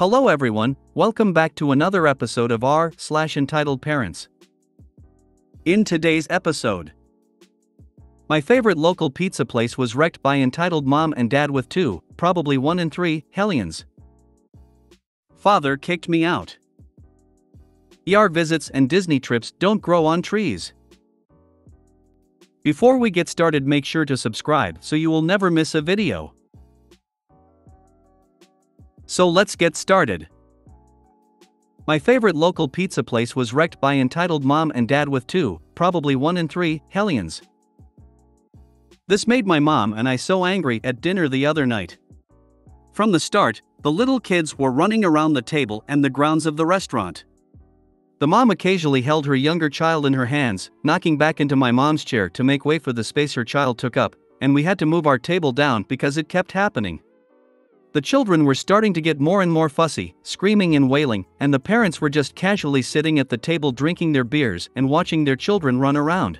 Hello everyone, welcome back to another episode of R slash entitled parents. In today's episode, my favorite local pizza place was wrecked by entitled mom and dad with two, probably one and three, hellions. Father kicked me out. ER visits and Disney trips don't grow on trees. Before we get started, make sure to subscribe so you will never miss a video. So let's get started. My favorite local pizza place was wrecked by entitled mom and dad with two, probably one and three, hellions. This made my mom and I so angry at dinner the other night. From the start, the little kids were running around the table and the grounds of the restaurant. The mom occasionally held her younger child in her hands, knocking back into my mom's chair to make way for the space her child took up, and we had to move our table down because it kept happening. The children were starting to get more and more fussy, screaming and wailing, and the parents were just casually sitting at the table drinking their beers and watching their children run around.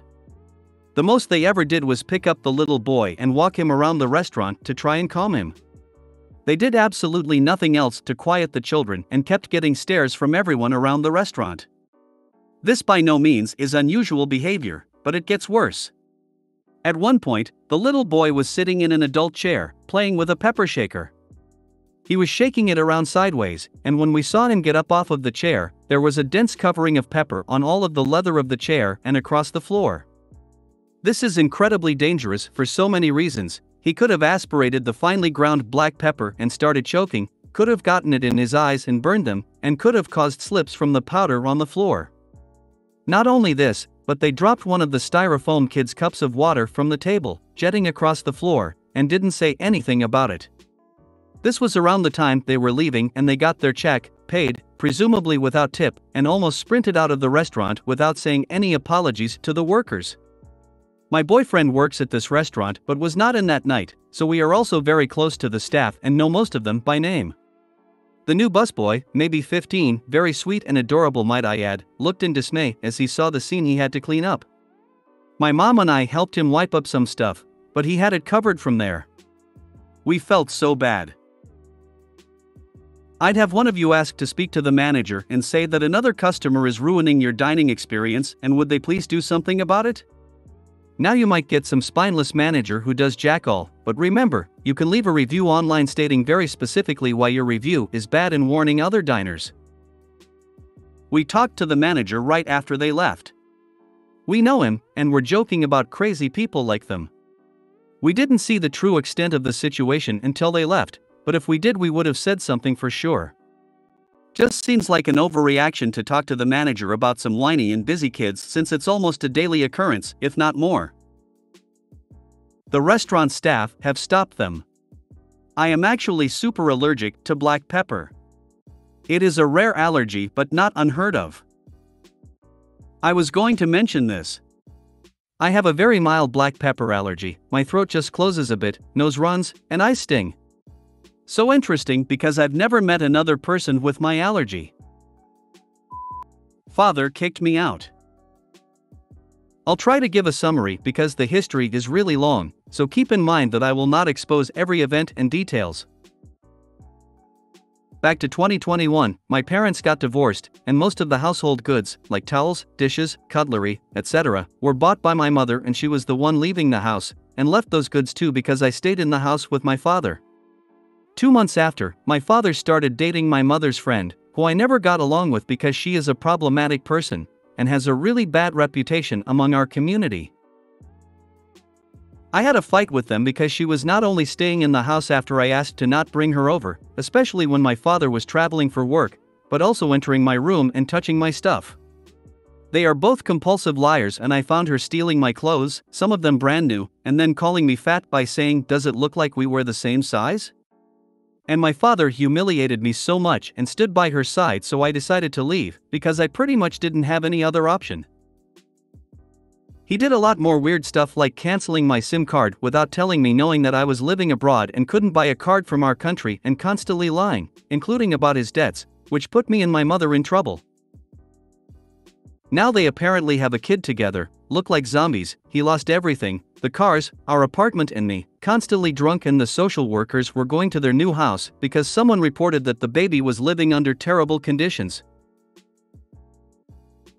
The most they ever did was pick up the little boy and walk him around the restaurant to try and calm him. They did absolutely nothing else to quiet the children and kept getting stares from everyone around the restaurant. This by no means is unusual behavior, but it gets worse. At one point, the little boy was sitting in an adult chair, playing with a pepper shaker. He was shaking it around sideways, and when we saw him get up off of the chair, there was a dense covering of pepper on all of the leather of the chair and across the floor. This is incredibly dangerous for so many reasons. He could have aspirated the finely ground black pepper and started choking, could have gotten it in his eyes and burned them, and could have caused slips from the powder on the floor. Not only this, but they dropped one of the styrofoam kids' cups of water from the table, jetting across the floor, and didn't say anything about it. This was around the time they were leaving and they got their check, paid, presumably without tip, and almost sprinted out of the restaurant without saying any apologies to the workers. My boyfriend works at this restaurant but was not in that night, so we are also very close to the staff and know most of them by name. The new busboy, maybe 15, very sweet and adorable might I add, looked in dismay as he saw the scene he had to clean up. My mom and I helped him wipe up some stuff, but he had it covered from there. We felt so bad. I'd have one of you ask to speak to the manager and say that another customer is ruining your dining experience and would they please do something about it? Now you might get some spineless manager who does jack all, but remember, you can leave a review online stating very specifically why your review is bad and warning other diners. We talked to the manager right after they left. We know him, and we're joking about crazy people like them. We didn't see the true extent of the situation until they left, but if we did, we would have said something for sure. Just seems like an overreaction to talk to the manager about some whiny and busy kids since it's almost a daily occurrence, if not more. The restaurant staff have stopped them. I am actually super allergic to black pepper. It is a rare allergy but not unheard of. I was going to mention this. I have a very mild black pepper allergy, my throat just closes a bit, nose runs, and eyes sting. So interesting because I've never met another person with my allergy. Father kicked me out. I'll try to give a summary because the history is really long, so keep in mind that I will not expose every event and details. Back to 2021, my parents got divorced, and most of the household goods, like towels, dishes, cutlery, etc., were bought by my mother, and she was the one leaving the house, and left those goods too because I stayed in the house with my father. Two months after, my father started dating my mother's friend, who I never got along with because she is a problematic person and has a really bad reputation among our community. I had a fight with them because she was not only staying in the house after I asked to not bring her over, especially when my father was traveling for work, but also entering my room and touching my stuff. They are both compulsive liars, and I found her stealing my clothes, some of them brand new, and then calling me fat by saying, Does it look like we wear the same size? And my father humiliated me so much and stood by her side, so I decided to leave, because I pretty much didn't have any other option. He did a lot more weird stuff like canceling my SIM card without telling me, knowing that I was living abroad and couldn't buy a card from our country, and constantly lying, including about his debts, which put me and my mother in trouble. Now they apparently have a kid together, look like zombies, he lost everything the cars, our apartment, and me. Constantly drunk, and the social workers were going to their new house because someone reported that the baby was living under terrible conditions.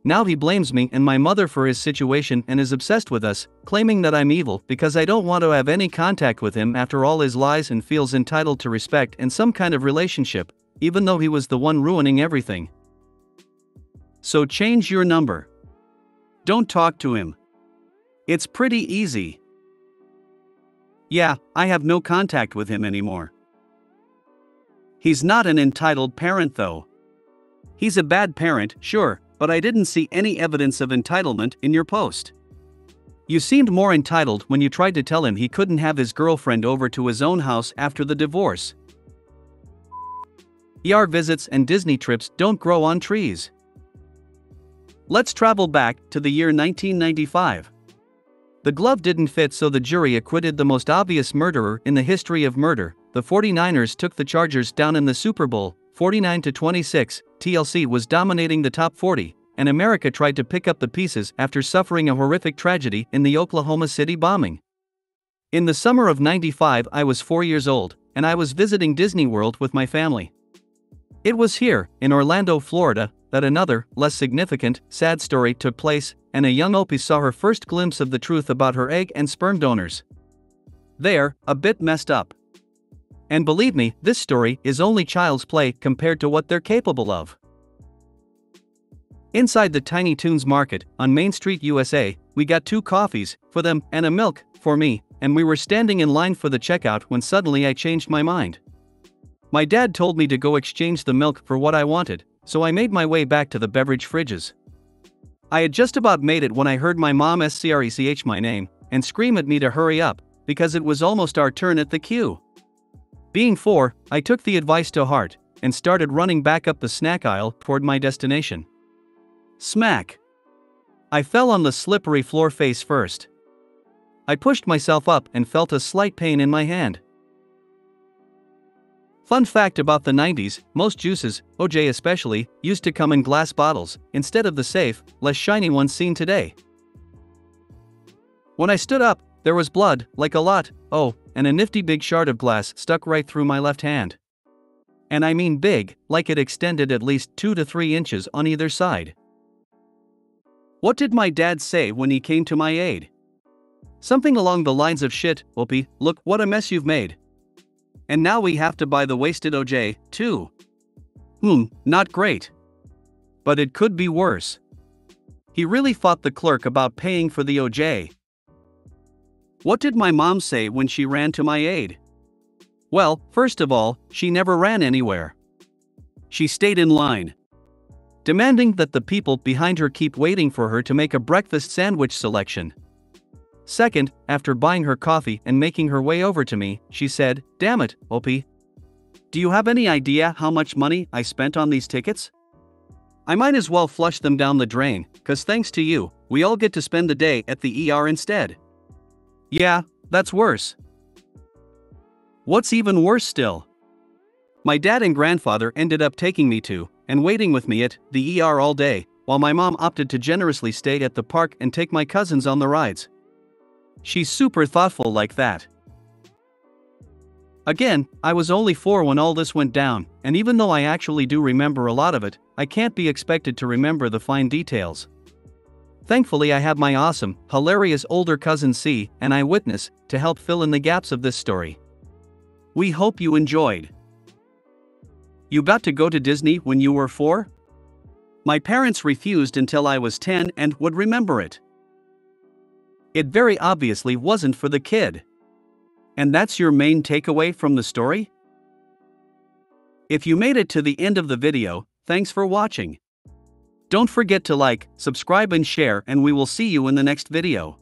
Now he blames me and my mother for his situation and is obsessed with us, claiming that I'm evil because I don't want to have any contact with him after all his lies and feels entitled to respect and some kind of relationship, even though he was the one ruining everything. So change your number. Don't talk to him. It's pretty easy. Yeah, I have no contact with him anymore. He's not an entitled parent though. He's a bad parent, sure, but I didn't see any evidence of entitlement in your post. You seemed more entitled when you tried to tell him he couldn't have his girlfriend over to his own house after the divorce. ER visits and Disney trips don't grow on trees. Let's travel back to the year 1995. The glove didn't fit, so the jury acquitted the most obvious murderer in the history of murder. The 49ers took the Chargers down in the Super Bowl, 49 to 26, TLC was dominating the top 40, and America tried to pick up the pieces after suffering a horrific tragedy in the Oklahoma City bombing. In the summer of 95, I was 4 years old, and I was visiting Disney World with my family. It was here, in Orlando, Florida, that another, less significant, sad story took place, and a young Opie saw her first glimpse of the truth about her egg and sperm donors. They're a bit messed up. And believe me, this story is only child's play compared to what they're capable of. Inside the Tiny Toons Market, on Main Street, USA, we got two coffees, for them, and a milk, for me, and we were standing in line for the checkout when suddenly I changed my mind. My dad told me to go exchange the milk for what I wanted, so I made my way back to the beverage fridges. I had just about made it when I heard my mom screch my name and scream at me to hurry up, because it was almost our turn at the queue. Being four, I took the advice to heart and started running back up the snack aisle toward my destination. Smack! I fell on the slippery floor face first. I pushed myself up and felt a slight pain in my hand. Fun fact about the 90s most juices, OJ especially, used to come in glass bottles instead of the safe, less shiny ones seen today. When I stood up, there was blood, like a lot, oh, and a nifty big shard of glass stuck right through my left hand. And I mean big, like it extended at least 2 to 3 inches on either side. What did my dad say when he came to my aid? Something along the lines of shit, Opie, look what a mess you've made. And now we have to buy the wasted OJ, too. Hmm, not great. But it could be worse. He really fought the clerk about paying for the OJ. What did my mom say when she ran to my aid? Well, first of all, she never ran anywhere. She stayed in line, demanding that the people behind her keep waiting for her to make a breakfast sandwich selection. Second, after buying her coffee and making her way over to me, she said, Damn it, Opie. Do you have any idea how much money I spent on these tickets? I might as well flush them down the drain, cause thanks to you, we all get to spend the day at the ER instead. Yeah, that's worse. What's even worse still? My dad and grandfather ended up taking me to, and waiting with me at, the ER all day, while my mom opted to generously stay at the park and take my cousins on the rides. She's super thoughtful like that. Again, I was only four when all this went down, and even though I actually do remember a lot of it, I can't be expected to remember the fine details. Thankfully, I have my awesome, hilarious older cousin C, an eyewitness, to help fill in the gaps of this story. We hope you enjoyed. You got to go to Disney when you were four? My parents refused until I was 10 and would remember it. It very obviously wasn't for the kid. And that's your main takeaway from the story? If you made it to the end of the video, thanks for watching. Don't forget to like, subscribe and share and we will see you in the next video.